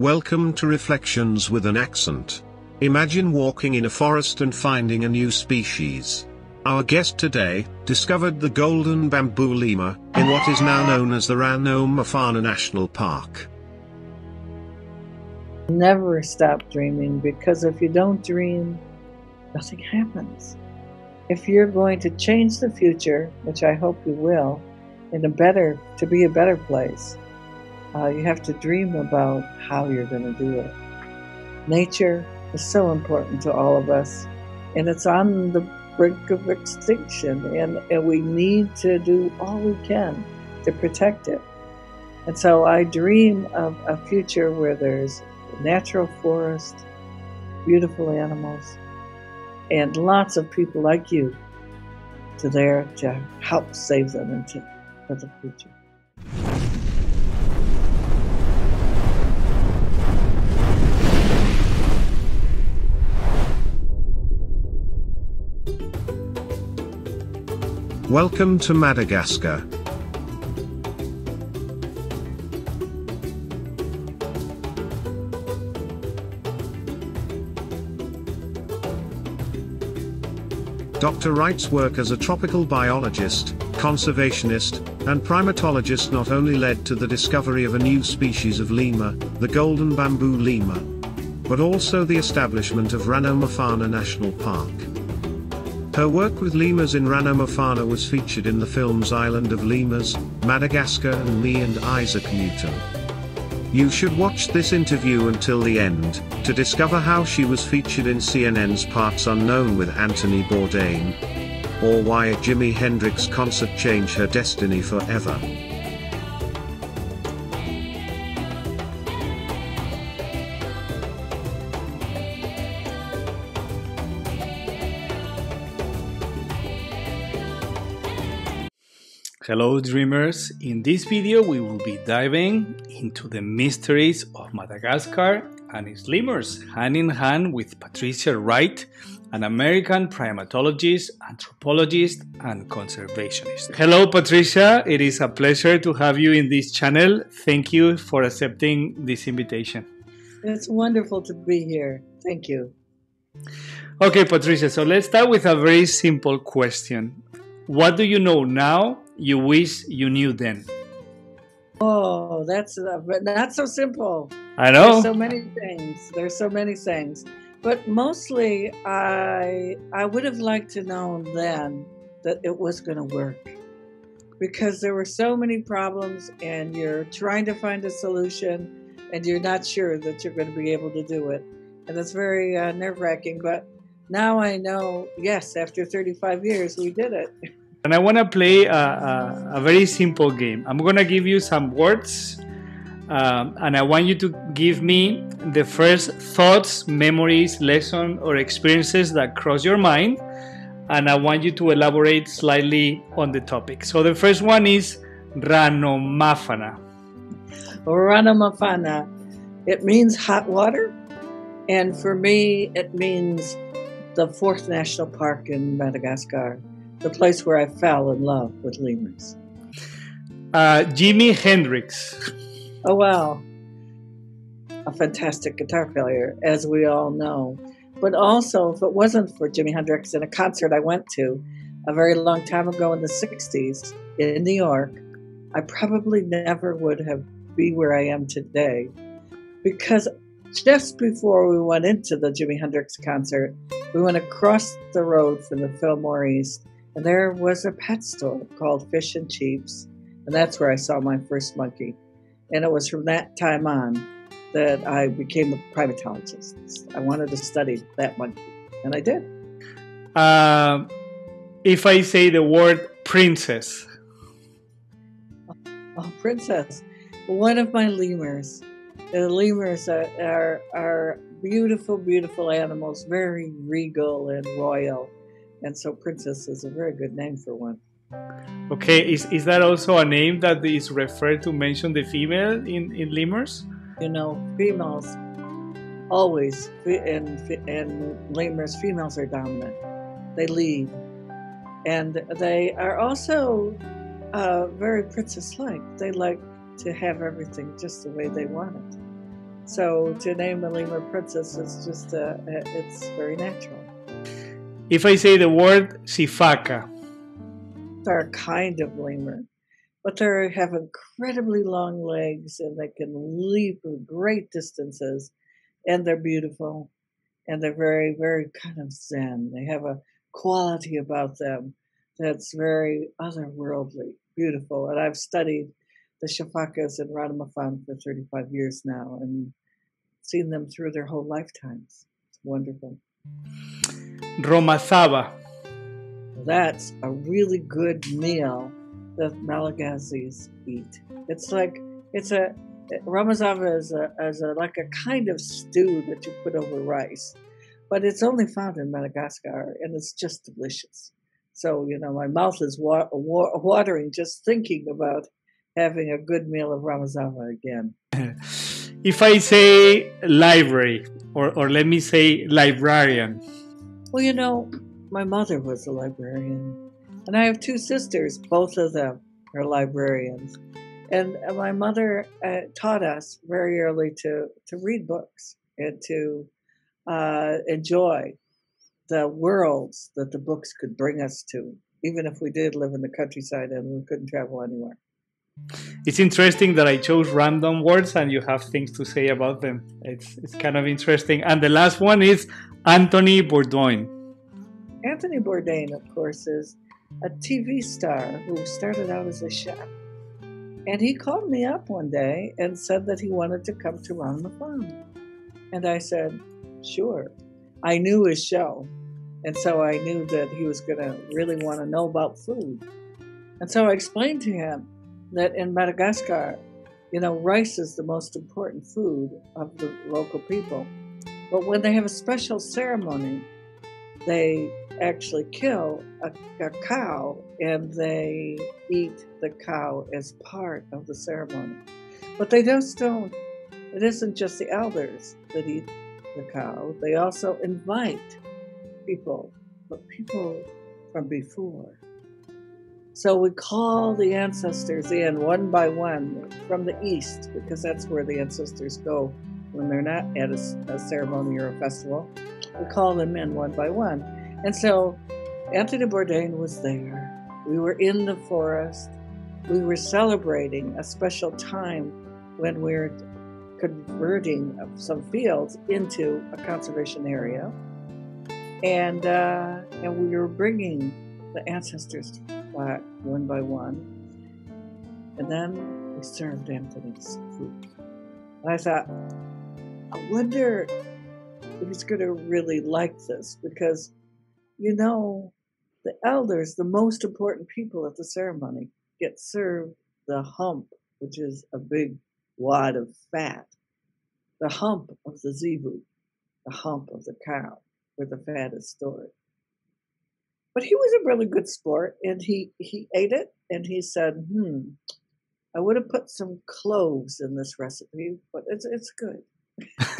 Welcome to Reflections with an Accent. Imagine walking in a forest and finding a new species. Our guest today discovered the golden bamboo lemur in what is now known as the Ranomafana National Park. Never stop dreaming because if you don't dream, nothing happens. If you're going to change the future, which I hope you will, in a better to be a better place, uh, you have to dream about how you're going to do it. Nature is so important to all of us, and it's on the brink of extinction, and, and we need to do all we can to protect it. And so I dream of a future where there's natural forest, beautiful animals, and lots of people like you to there to help save them into for the future. Welcome to Madagascar. Dr. Wright's work as a tropical biologist, conservationist, and primatologist not only led to the discovery of a new species of lemur, the golden bamboo lemur, but also the establishment of Ranomafana National Park. Her work with lemurs in Ranomafana was featured in the films Island of Lemurs, Madagascar and Me and Isaac Newton. You should watch this interview until the end, to discover how she was featured in CNN's Parts Unknown with Anthony Bourdain. Or why a Jimi Hendrix concert changed her destiny forever. Hello dreamers, in this video we will be diving into the mysteries of Madagascar and its lemurs hand in hand with Patricia Wright, an American primatologist, anthropologist and conservationist. Hello Patricia, it is a pleasure to have you in this channel. Thank you for accepting this invitation. It's wonderful to be here. Thank you. Okay Patricia, so let's start with a very simple question. What do you know now you wish you knew then? Oh, that's uh, not so simple. I know. There's so many things. There's so many things. But mostly, I I would have liked to know then that it was going to work, because there were so many problems, and you're trying to find a solution, and you're not sure that you're going to be able to do it, and it's very uh, nerve wracking. But now I know, yes, after 35 years, we did it. And I want to play a, a, a, very simple game. I'm going to give you some words, um, and I want you to give me the first thoughts, memories, lesson, or experiences that cross your mind. And I want you to elaborate slightly on the topic. So the first one is Ranomafana. Ranomafana. It means hot water. And for me, it means the fourth national park in Madagascar the place where I fell in love with lemurs. Uh, Jimi Hendrix. Oh, wow. A fantastic guitar player, as we all know. But also, if it wasn't for Jimi Hendrix in a concert I went to a very long time ago in the 60s in New York, I probably never would have be where I am today. Because just before we went into the Jimi Hendrix concert, we went across the road from the Fillmore East and there was a pet store called Fish and Chips, and that's where I saw my first monkey. And it was from that time on that I became a primatologist. I wanted to study that monkey, and I did. Uh, if I say the word princess. Oh, princess. One of my lemurs. The lemurs are, are, are beautiful, beautiful animals, very regal and royal. And so Princess is a very good name for one. Okay, is, is that also a name that is referred to mention the female in, in lemurs? You know, females always, and, in lemurs, females are dominant. They lead. And they are also uh, very princess like. They like to have everything just the way they want it. So to name a lemur princess is just, uh, it's very natural. If I say the word sifaka, they're a kind of lemur, but they have incredibly long legs and they can leap great distances, and they're beautiful, and they're very, very kind of zen. They have a quality about them that's very otherworldly, beautiful. And I've studied the Sifakas in Ranomafana for 35 years now and seen them through their whole lifetimes. It's wonderful. Romazava. That's a really good meal that Malagazis eat. It's like it's a Romazava is a, is a like a kind of stew that you put over rice, but it's only found in Madagascar and it's just delicious. So you know, my mouth is wa- wa- watering just thinking about having a good meal of Romazava again. if I say library, or, or let me say librarian. Well, you know, my mother was a librarian, and I have two sisters. Both of them are librarians. And my mother uh, taught us very early to, to read books and to uh, enjoy the worlds that the books could bring us to, even if we did live in the countryside and we couldn't travel anywhere. It's interesting that I chose random words and you have things to say about them. It's, it's kind of interesting. And the last one is Anthony Bourdain. Anthony Bourdain, of course, is a TV star who started out as a chef. And he called me up one day and said that he wanted to come to Ranomafana. And I said, sure. I knew his show. And so I knew that he was going to really want to know about food. And so I explained to him that in Madagascar, you know, rice is the most important food of the local people. But when they have a special ceremony, they actually kill a, a, cow and they eat the cow as part of the ceremony. But they just don't, it isn't just the elders that eat the cow, they also invite people, but people from before. So we call the ancestors in one by one from the east because that's where the ancestors go when they're not at a, a ceremony or a festival. We call them in one by one. And so Anthony Bourdain was there. We were in the forest. We were celebrating a special time when we we're converting some fields into a conservation area. And, uh, and we were bringing the ancestors back one by one. And then we served Anthony's food. And I thought, I wonder if he's going to really like this because you know, the elders, the most important people at the ceremony, get served the hump, which is a big wad of fat, the hump of the zebu, the hump of the cow, where the fat is stored. But he was a really good sport, and he, he ate it, and he said, hmm, I would have put some cloves in this recipe, but it's, it's good.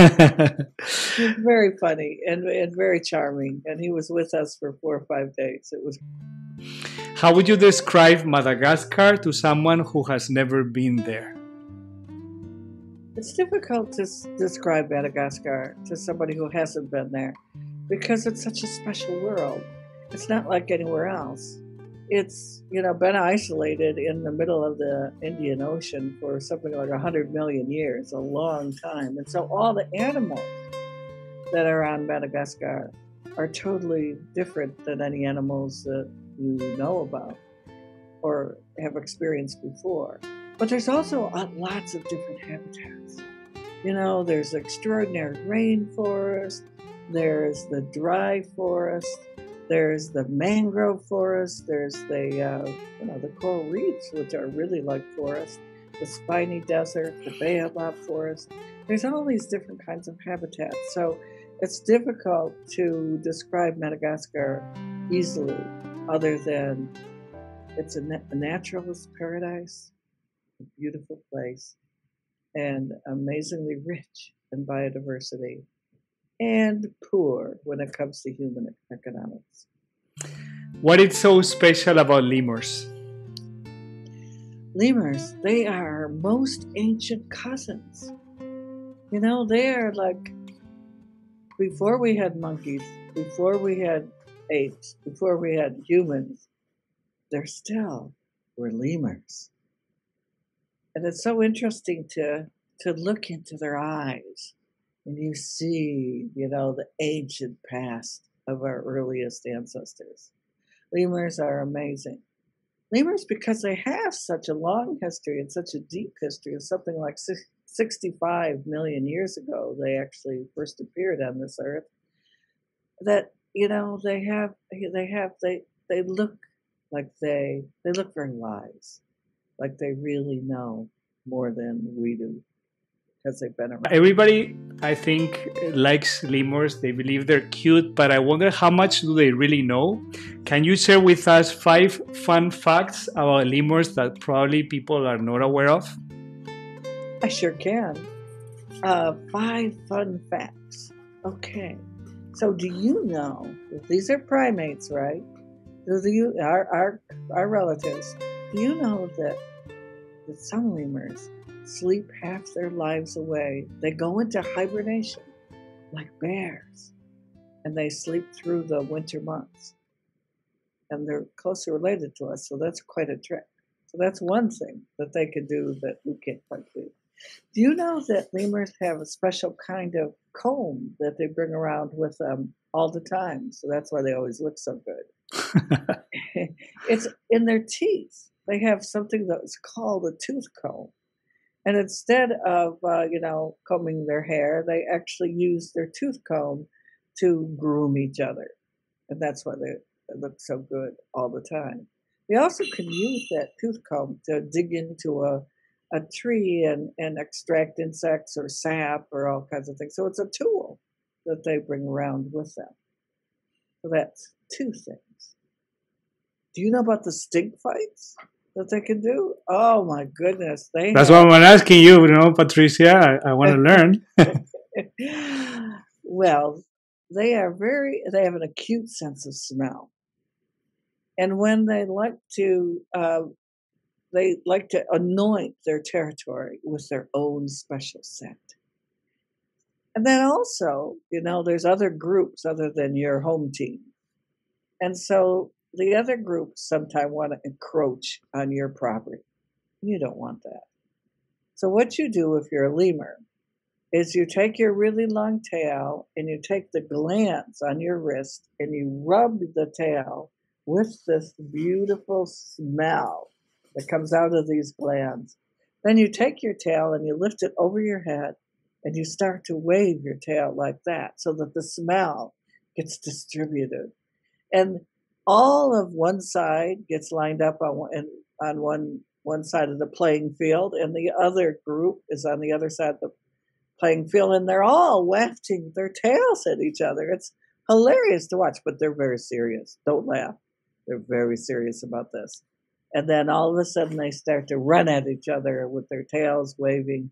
Very funny and, and very charming, and he was with us for four or five days. It was. How would you describe Madagascar to someone who has never been there? It's difficult to describe Madagascar to somebody who hasn't been there because it's such a special world. It's not like anywhere else it's you know been isolated in the middle of the Indian Ocean for something like 100 million years, a long time. And so all the animals that are on Madagascar are totally different than any animals that you know about or have experienced before. But there's also lots of different habitats. You know, there's extraordinary rainforest, there's the dry forest, there's the mangrove forest. There's the uh, you know the coral reefs, which are really like forests. The spiny desert, the baobab forest. There's all these different kinds of habitats. So it's difficult to describe Madagascar easily, other than it's a, a naturalist paradise, a beautiful place, and amazingly rich in biodiversity and poor when it comes to human economics. What is so special about lemurs? Lemurs, they are our most ancient cousins. You know, they're like before we had monkeys, before we had apes, before we had humans, there still were lemurs. And it's so interesting to to look into their eyes and you see, you know, the ancient past of our earliest ancestors. Lemurs are amazing. Lemurs, because they have such a long history and such a deep history, of something like 65 million years ago, they actually first appeared on this earth. That you know, they have, they have, they they look like they they look very wise, like they really know more than we do because they've been around. Everybody, I think, likes lemurs. They believe they're cute, but I wonder how much do they really know? Can you share with us five fun facts about lemurs that probably people are not aware of? I sure can. Uh, five fun facts. Okay. So, do you know these are primates, right? Do you our our our relatives? Do you know that that some lemurs sleep half their lives away. They go into hibernation like bears and they sleep through the winter months. And they're closely related to us, so that's quite a trick. So that's one thing that they can do that we can't quite do. Do you know that lemurs have a special kind of comb that they bring around with them all the time? So that's why they always look so good. it's in their teeth. They have something that's called a tooth comb. And instead of, uh, you know, combing their hair, they actually use their tooth comb to groom each other. And that's why they, look so good all the time. They also can use that tooth comb to dig into a, a tree and, and extract insects or sap or all kinds of things. So it's a tool that they bring around with them. So that's two things. Do you know about the stink fights? That they can do? Oh my goodness, they. That's have... why I'm asking you. You know, Patricia, I, I want to learn. well, they are very. They have an acute sense of smell, and when they like to, uh, they like to anoint their territory with their own special scent. And then also, you know, there's other groups other than your home team. And so the other group sometimes want to encroach on your property. You don't want that. So, what you do if you're a lemur is you take your really long tail and you take the glands on your wrist and you rub the tail with this beautiful smell that comes out of these glands. Then you take your tail and you lift it over your head and you start to wave your tail like that so that the smell gets distributed. And all of one side gets lined up on one, on one one side of the playing field, and the other group is on the other side of the playing field, and they're all wafting their tails at each other. It's hilarious to watch, but they're very serious. Don't laugh. They're very serious about this. And then all of a sudden they start to run at each other with their tails waving.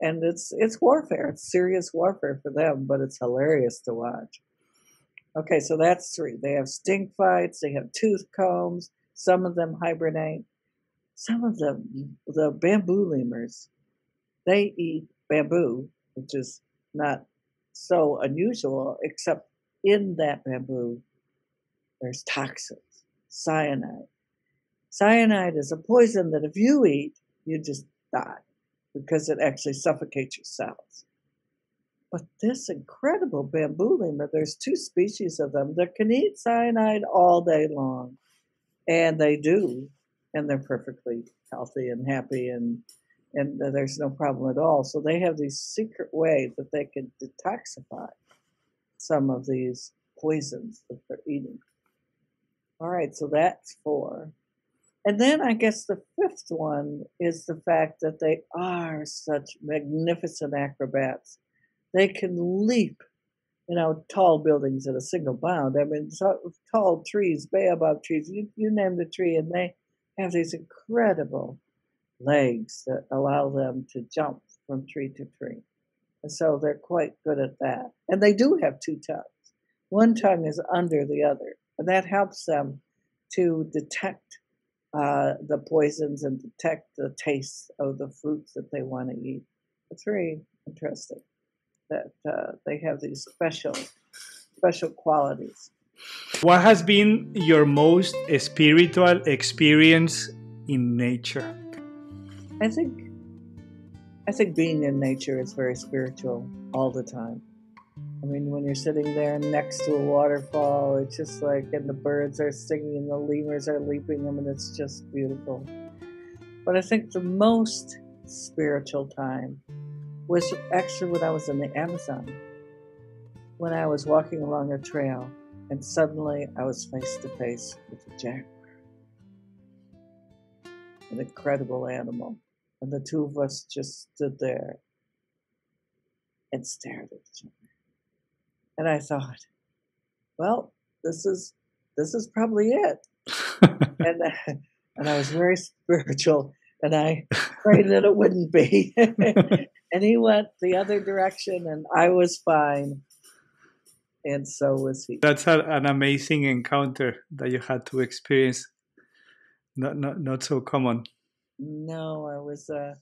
And it's it's warfare. It's serious warfare for them, but it's hilarious to watch. Okay, so that's three. They have stink fights, they have tooth combs, some of them hibernate. Some of them, the bamboo lemurs, they eat bamboo, which is not so unusual, except in that bamboo, there's toxins, cyanide. Cyanide is a poison that if you eat, you just die because it actually suffocates your cells. But this incredible bamboo lemur, there's two species of them that can eat cyanide all day long. And they do. And they're perfectly healthy and happy and and there's no problem at all. So they have these secret ways that they can detoxify some of these poisons that they're eating. All right, so that's four. And then I guess the fifth one is the fact that they are such magnificent acrobats they can leap, you know, tall buildings in a single bound. I mean, so, tall trees, baobab trees, you, you name the tree, and they have these incredible legs that allow them to jump from tree to tree. And so they're quite good at that. And they do have two tongues. One tongue is under the other, and that helps them to detect uh, the poisons and detect the tastes of the fruits that they want to eat. It's very interesting. Uh, they have these special, special qualities. What has been your most spiritual experience in nature? I think I think being in nature is very spiritual all the time. I mean, when you're sitting there next to a waterfall, it's just like, and the birds are singing and the lemurs are leaping. I mean, it's just beautiful. But I think the most spiritual time was actually when I was in the Amazon, when I was walking along a trail, and suddenly I was face to face with a jaguar, an incredible animal. And the two of us just stood there and stared at each other. And I thought, well, this is this is probably it. and and I was very spiritual, and I prayed that it wouldn't be. and he went the other direction, and I was fine, and so was he. That's a, an amazing encounter that you had to experience. Not not not so common. No, I was. Uh,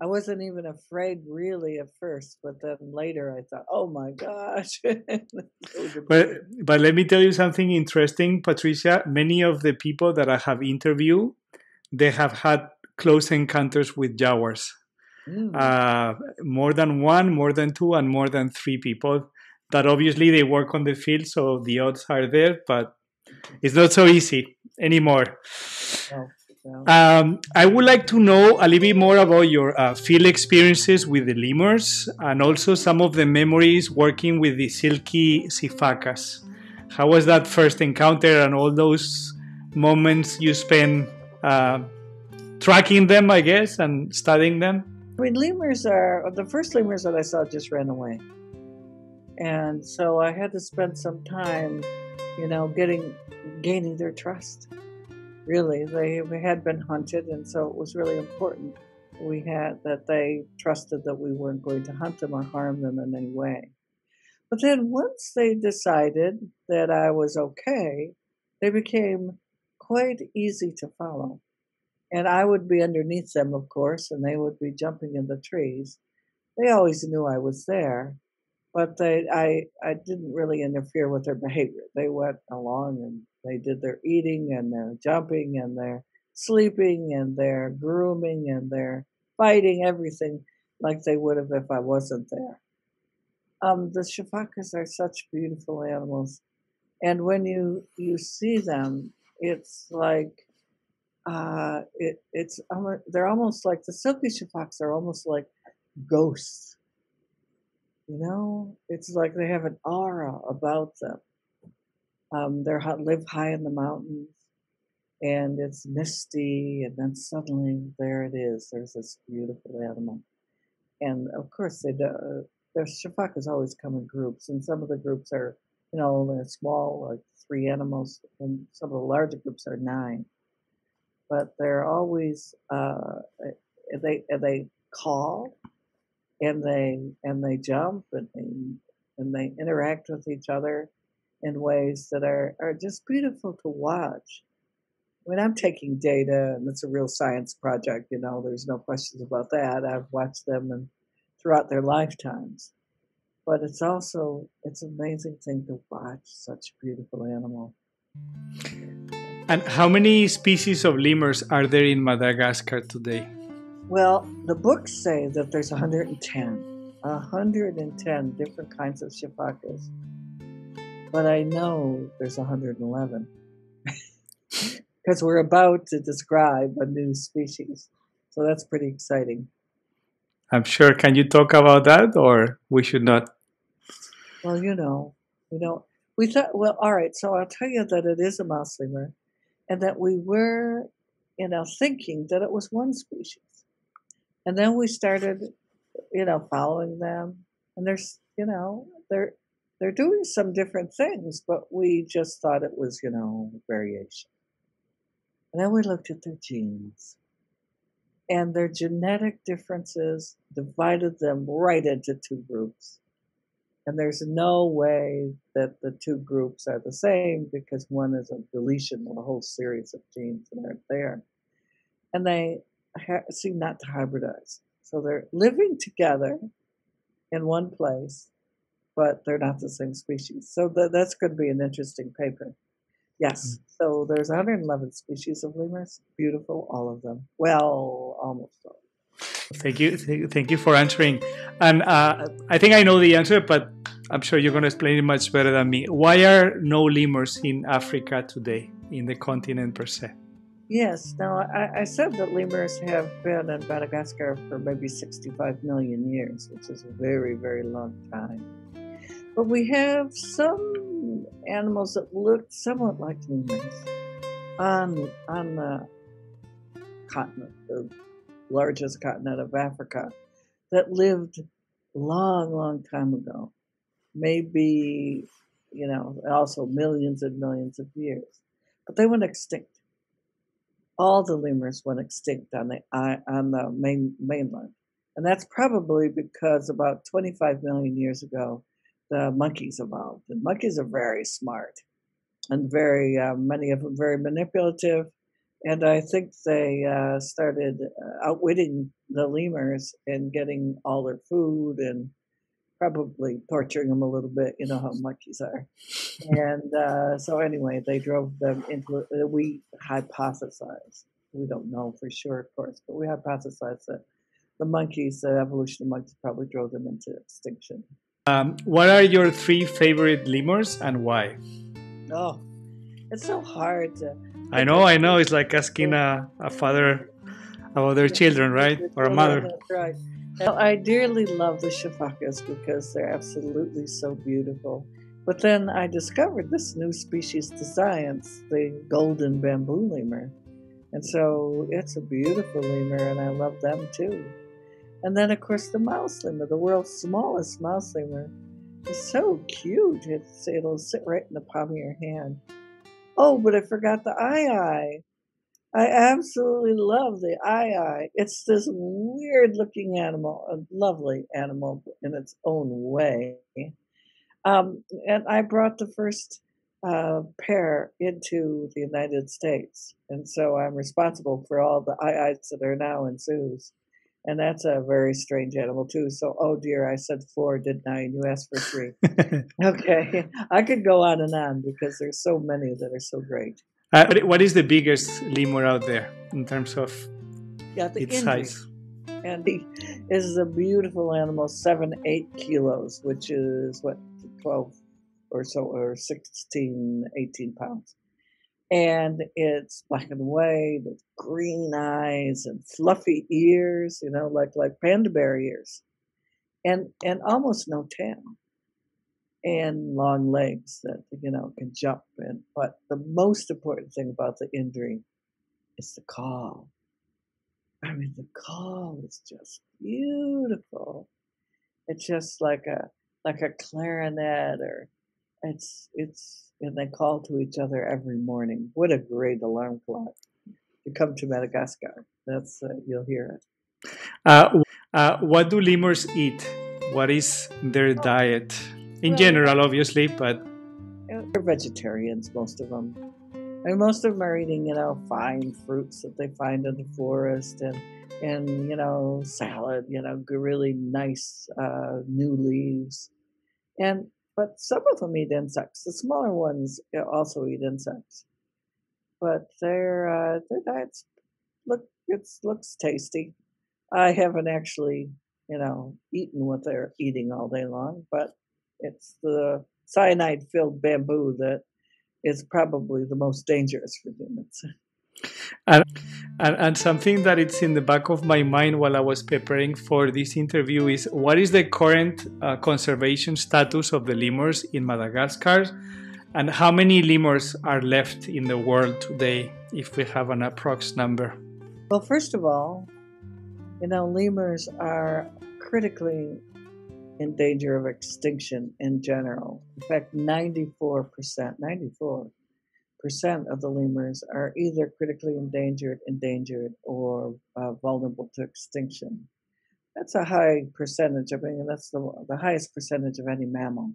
I wasn't even afraid really at first, but then later I thought, "Oh my gosh!" but but let me tell you something interesting, Patricia. Many of the people that I have interviewed, they have had close encounters with jaguars. Mm. Uh, more than one, more than two, and more than three people. That obviously they work on the field, so the odds are there, but it's not so easy anymore. Oh. Um, I would like to know a little bit more about your uh, field experiences with the lemurs and also some of the memories working with the silky sifakas. How was that first encounter and all those moments you spent uh, tracking them, I guess, and studying them? I mean, lemurs are the first lemurs that I saw just ran away. And so I had to spend some time, you know, getting gaining their trust really. They had been hunted, and so it was really important we had that they trusted that we weren't going to hunt them or harm them in any way. But then once they decided that I was okay, they became quite easy to follow. And I would be underneath them, of course, and they would be jumping in the trees. They always knew I was there, but they, I, I didn't really interfere with their behavior. They went along and they did their eating and their jumping and their sleeping and their grooming and their fighting, everything like they would have if I wasn't there. Um, the sifakas are such beautiful animals, and when you you see them, it's like uh, it it's they're almost like the silky sifakas are almost like ghosts. You know, it's like they have an aura about them. Um, they live high in the mountains, and it's misty, and then suddenly there it is. There's this beautiful animal, and of course they do, their sifakas always come in groups, and some of the groups are, you know, only small, like three animals, and some of the larger groups are nine. But they're always uh, they they call, and they and they jump, and they and they interact with each other in ways that are, are just beautiful to watch. I mean, I'm taking data, and it's a real science project. You know, there's no questions about that. I've watched them and throughout their lifetimes, but it's also it's an amazing thing to watch such a beautiful animal. And how many species of lemurs are there in Madagascar today? Well, the books say that there's 110, 110 different kinds of sifakas but I know there's 111 because we're about to describe a new species. So that's pretty exciting. I'm sure. Can you talk about that, or we should not? Well, you know, we don't. We thought. Well, all right. So I'll tell you that it is a mouse lemur, and that we were, you know, thinking that it was one species, and then we started, you know, following them, and there's, you know, they're they're doing some different things, but we just thought it was, you know, variation. And then we looked at their genes. And their genetic differences divided them right into two groups. And there's no way that the two groups are the same because one is a deletion of a whole series of genes that aren't there. And they ha- seem not to hybridize. So they're living together in one place but they're not the same species. So th- that's going to be an interesting paper. Yes. Mm. So there's 111 species of lemurs. Beautiful, all of them. Well, almost all. Thank you, thank you for answering. And uh, I think I know the answer, but I'm sure you're going to explain it much better than me. Why are no lemurs in Africa today, in the continent per se? Yes. Now, I, I, said that lemurs have been in Madagascar for maybe 65 million years, which is a very, very long time. But we have some animals that look somewhat like lemurs on, on the continent, the largest continent of Africa, that lived long, long time ago. Maybe, you know, also millions and millions of years. But they went extinct all the lemurs went extinct on the on the main mainland, and that's probably because about 25 million years ago, the monkeys evolved. And monkeys are very smart, and very uh, many of them very manipulative, and I think they uh, started uh, outwitting the lemurs and getting all their food and probably torturing them a little bit. You know how monkeys are. And uh, so, anyway, they drove them into. Uh, we hypothesize. We don't know for sure, of course, but we hypothesize that the monkeys, the evolution of monkeys, probably drove them into extinction. Um, what are your three favorite lemurs and why? Oh, it's so hard to. I know, I know. It's like asking a, a father about their children, right? Or a mother. Right. I dearly love the sifakas because they're absolutely so beautiful. But then I discovered this new species to science, the golden bamboo lemur. And so it's a beautiful lemur, and I love them too. And then, of course, the mouse lemur, the world's smallest mouse lemur, is so cute. It's, it'll sit right in the palm of your hand. Oh, but I forgot the aye-aye. I absolutely love the aye-aye. It's this weird looking animal, a lovely animal in its own way. Um, and I brought the first uh, pair into the United States. And so I'm responsible for all the aye-ayes that are now in zoos. And that's a very strange animal, too. So, oh dear, I said four, didn't I? And you asked for three. okay. I could go on and on because there's so many that are so great. Uh, what is the biggest lemur out there in terms of yeah, the its size? Indri is a beautiful animal, seven, eight kilos, which is what, 12 or so, or 16, 18 pounds. And it's black and white with green eyes and fluffy ears, you know, like, like panda bear ears. And, and almost no tail and long legs that you know can jump in. But the most important thing about the indri is the call. I mean, the call is just beautiful. It's just like a like a clarinet, or it's it's and they call to each other every morning. What a great alarm clock! To come to Madagascar, that's uh, you'll hear it. Uh, uh, what do lemurs eat? What is their diet? in well, general, obviously, but they're vegetarians, most of them. I mean, most of them are eating, you know, fine fruits that they find in the forest and and you know salad, you know, really nice uh, new leaves, and but some of them eat insects. The smaller ones also eat insects, but their uh, their diets look it looks tasty. I haven't actually, you know, eaten what they're eating all day long, but it's the cyanide filled bamboo that is probably the most dangerous for humans. And, and, and, something that it's in the back of my mind while I was preparing for this interview is what is the current uh, conservation status of the lemurs in Madagascar? And how many lemurs are left in the world today, if we have an approx number? Well, first of all, you know, lemurs are critically in danger of extinction in general. In fact, 94%, 94% of the lemurs are either critically endangered, endangered, or uh, vulnerable to extinction. That's a high percentage. I mean, that's the, the highest percentage of any mammal.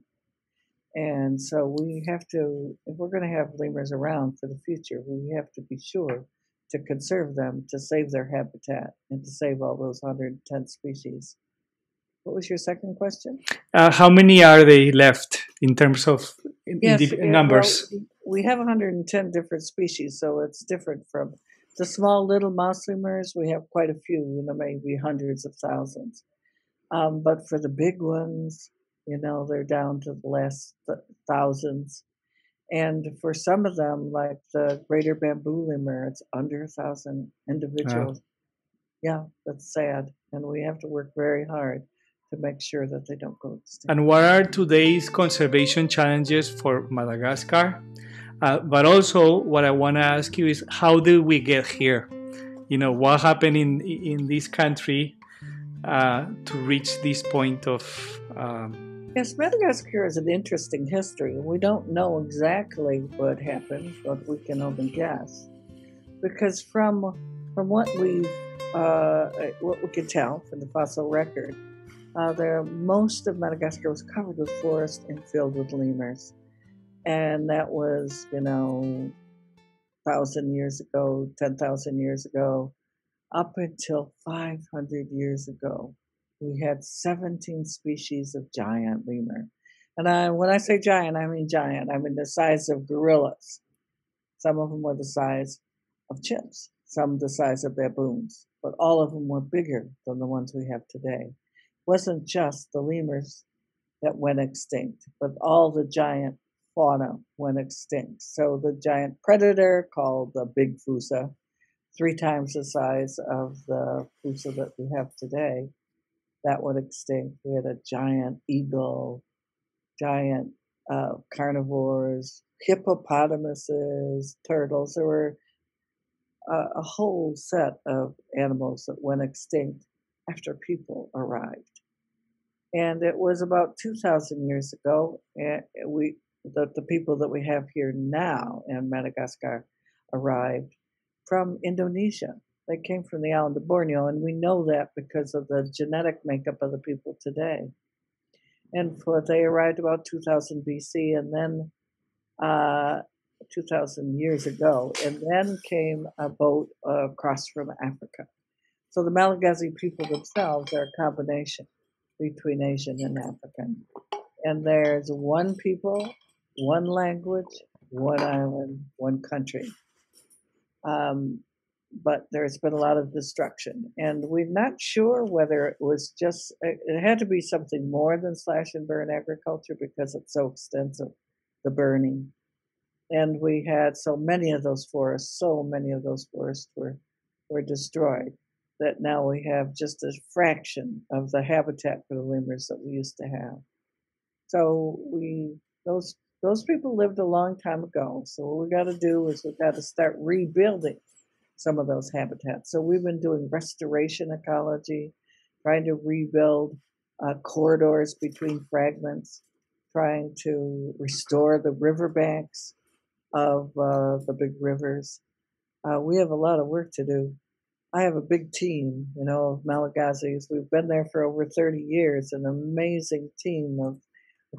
And so we have to, if we're going to have lemurs around for the future, we have to be sure to conserve them, to save their habitat, and to save all those 110 species what was your second question? Uh, how many are they left in terms of in, Yes, in yeah, numbers? well, we have 110 different species, so it's different from the small little mouse lemurs. We have quite a few, you know, maybe hundreds of thousands. Um, but for the big ones, you know, they're down to the last th- thousands. And for some of them, like the greater bamboo lemur, it's under a thousand individuals. Yeah, that's sad. And we have to work very hard to make sure that they don't go extinct. And what are today's conservation challenges for Madagascar? Uh, but also, what I want to ask you is, how did we get here? You know, what happened in in this country uh, to reach this point of um, Yes, Madagascar has an interesting history. We don't know exactly what happened, but we can only guess. Because from from what we uh, what we can tell from the fossil record, uh, there most of Madagascar was covered with forest and filled with lemurs, and that was you know thousand years ago, ten thousand years ago, up until five hundred years ago we had 17 species of giant lemur. And I, when I say giant, I mean giant. I mean the size of gorillas. Some of them were the size of chimps, some the size of baboons, but all of them were bigger than the ones we have today. It wasn't just the lemurs that went extinct, but all the giant fauna went extinct. So the giant predator called the big fossa, three times the size of the fossa that we have today, that went extinct. We had a giant eagle, giant uh, carnivores, hippopotamuses, turtles. There were uh, a whole set of animals that went extinct after people arrived. And it was about 2,000 years ago, and we the, the people that we have here now in Madagascar arrived from Indonesia. They came from the island of Borneo, and we know that because of the genetic makeup of the people today. And for they arrived about 2000 BC, and then uh, 2000 years ago, and then came a boat across from Africa. So the Malagasy people themselves are a combination between Asian and African. And there's one people, one language, one island, one country. Um, but there's been a lot of destruction. And we're not sure whether it was just, it had to be something more than slash and burn agriculture because it's so extensive, the burning. And we had so many of those forests, so many of those forests were, were destroyed that now we have just a fraction of the habitat for the lemurs that we used to have. So we, those, those people lived a long time ago. So what we got to do is we've got to start rebuilding some of those habitats. So we've been doing restoration ecology, trying to rebuild uh, corridors between fragments, trying to restore the riverbanks of uh, the big rivers. Uh, we have a lot of work to do. I have a big team, you know, of Malagasis. We've been there for over 30 years, an amazing team of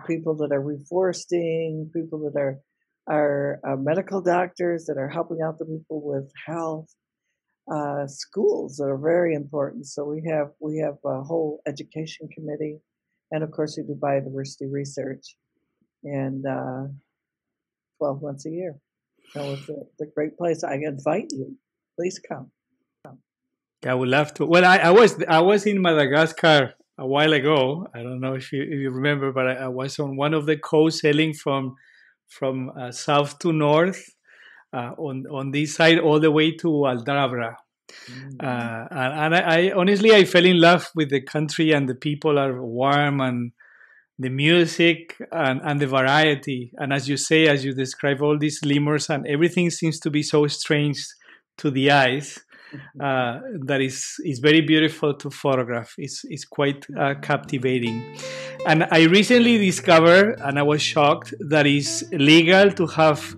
people that are reforesting, people that are are uh, medical doctors that are helping out the people with health. Uh, schools are very important. So we have we have a whole education committee, and of course we do biodiversity research, and uh, twelve months a year. So it's a, it's a great place. I invite you. Please come. I would love to. Well, I, I was I was in Madagascar a while ago. I don't know if you if you remember, but I, I was on one of the coasts sailing from from uh, south to north uh, on on this side all the way to Aldabra. Mm. Uh, and, and I, I honestly I fell in love with the country and the people are warm and the music and, and the variety. And as you say, as you describe all these lemurs and everything seems to be so strange to the eyes. Uh, that is is very beautiful to photograph. It's it's quite uh, captivating. And I recently discovered, and I was shocked, that it's legal to have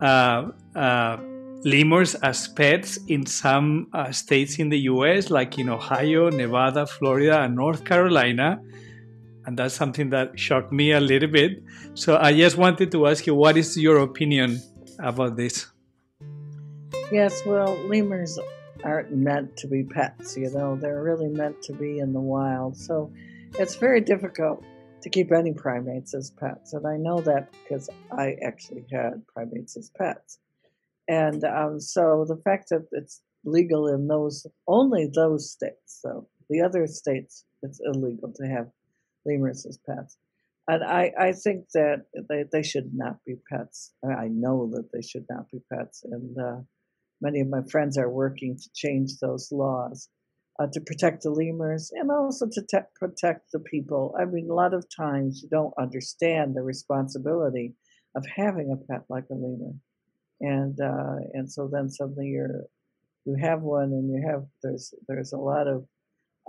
uh, uh lemurs as pets in some uh, states in the U.S., like in Ohio, Nevada, Florida, and North Carolina. And that's something that shocked me a little bit. So I just wanted to ask you, what is your opinion about this? Yes, well, lemurs aren't meant to be pets, you know, they're really meant to be in the wild. So it's very difficult to keep any primates as pets, and I know that because I actually had primates as pets. And um, so the fact that it's legal in those only those states, so the other states it's illegal to have lemurs as pets. And I, I think that they, they should not be pets. I know that they should not be pets. And uh, many of my friends are working to change those laws uh, to protect the lemurs and also to te- protect the people. I mean, a lot of times you don't understand the responsibility of having a pet like a lemur. And uh, and so then suddenly you're you have one and you have there's there's a lot of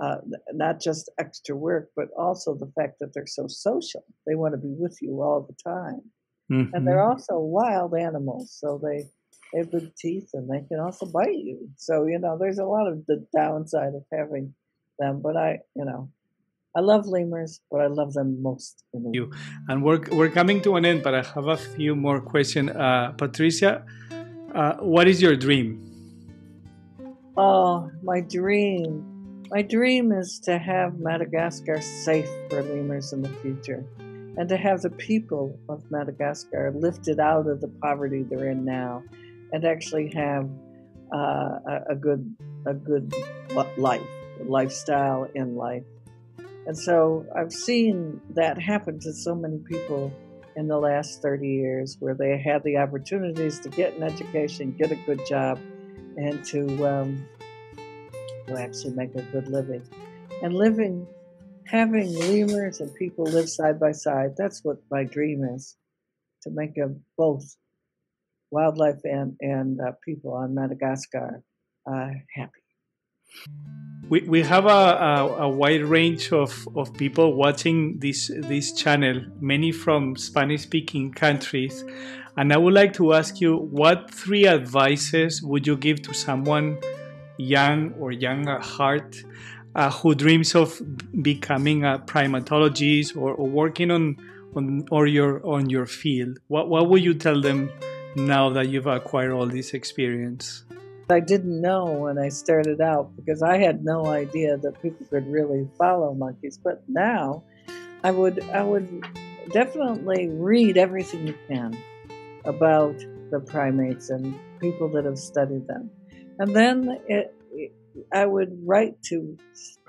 uh, not just extra work, but also the fact that they're so social. They want to be with you all the time. Mm-hmm. And they're mm-hmm. also wild animals, so they, they have big teeth and they can also bite you. So, you know, there's a lot of the downside of having them. But I, you know, I love lemurs, but I love them most. you. And we're, we're coming to an end, but I have a few more questions. Uh, Patricia, uh, what is your dream? Oh, my dream my dream is to have Madagascar safe for lemurs in the future and to have the people of Madagascar lifted out of the poverty they're in now and actually have uh, a, good a good life, lifestyle in life. And so I've seen that happen to so many people in the last 30 years where they had the opportunities to get an education, get a good job, and to um, who actually make a good living. And living, having lemurs and people live side by side, that's what my dream is to make a, both wildlife and, and uh, people on Madagascar uh, happy. We, we have a, a, a, wide range of, of people watching this this channel, many from Spanish speaking countries. And I would like to ask you what three advices would you give to someone young or young at heart uh, who dreams of becoming a primatologist or, or, working on on or your on your field what what would you tell them now that you've acquired all this experience i didn't know when i started out because i had no idea that people could really follow monkeys but now i would i would definitely read everything you can about the primates and people that have studied them and then it, I would write to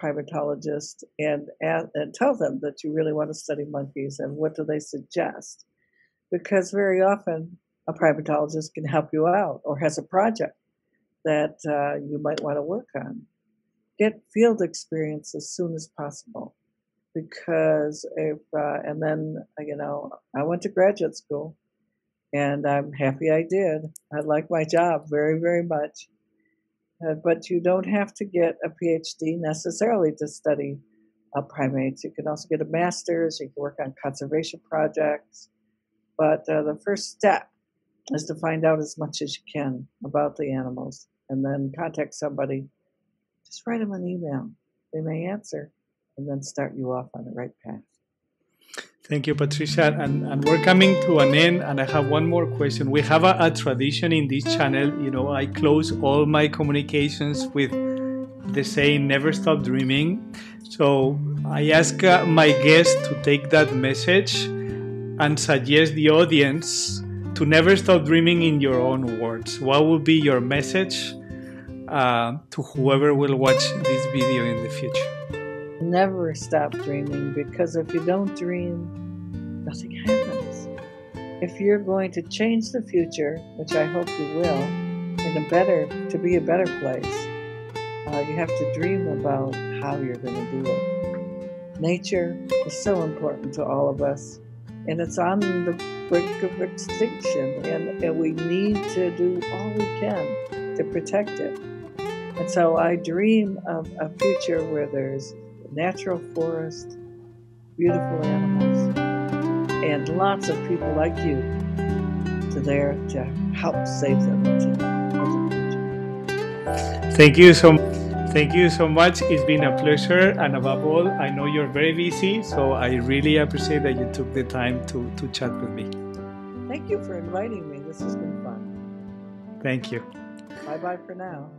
primatologists and, and tell them that you really want to study monkeys and what do they suggest. Because very often a primatologist can help you out or has a project that uh, you might want to work on. Get field experience as soon as possible because if, uh, and then, you know, I went to graduate school and I'm happy I did. I like my job very, very much. Uh, but you don't have to get a PhD necessarily to study uh, primates. You can also get a master's, you can work on conservation projects. But uh, the first step is to find out as much as you can about the animals and then contact somebody. Just write them an email. They may answer and then start you off on the right path. Thank you, Patricia. And, and we're coming to an end. And I have one more question. We have a, a tradition in this channel. You know, I close all my communications with the saying, never stop dreaming. So I ask uh, my guests to take that message and suggest the audience to never stop dreaming in your own words. What would be your message uh, to whoever will watch this video in the future? Never stop dreaming because if you don't dream, nothing happens. If you're going to change the future, which I hope you will, in a better to be a better place, uh, you have to dream about how you're going to do it. Nature is so important to all of us, and it's on the brink of extinction, and, and we need to do all we can to protect it. And so I dream of a future where there's natural forest, beautiful animals, and lots of people like you to there to help save them. Thank you so Thank you so much. It's been a pleasure. And above all, I know you're very busy, so I really appreciate that you took the time to, to chat with me. Thank you for inviting me. This has been fun. Thank you. Bye bye for now.